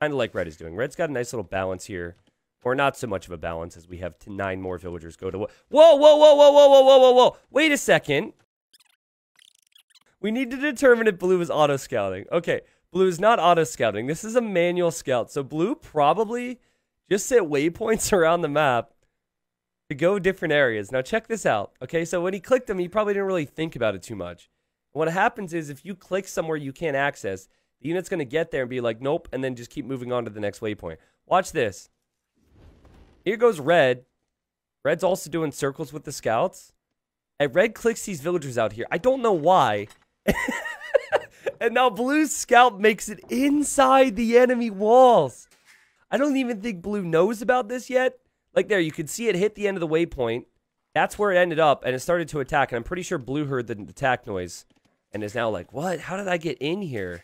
Kind of like red is doing. Red's got a nice little balance here. Or not so much of a balance as we have to nine more villagers go to... Whoa, whoa, whoa, whoa, whoa, whoa, whoa, whoa, whoa. Wait a second. We need to determine if blue is auto-scouting. Okay, blue is not auto-scouting. This is a manual scout. So blue probably just set waypoints around the map to go different areas. Now check this out. Okay, so when he clicked them, he probably didn't really think about it too much. What happens is if you click somewhere you can't access, the unit's going to get there and be like, nope, and then just keep moving on to the next waypoint. Watch this. Here goes red. Red's also doing circles with the scouts. And red clicks these villagers out here. I don't know why. and now blue's scout makes it inside the enemy walls. I don't even think blue knows about this yet. Like there, you can see it hit the end of the waypoint. That's where it ended up, and it started to attack. And I'm pretty sure blue heard the attack noise and is now like, what? How did I get in here?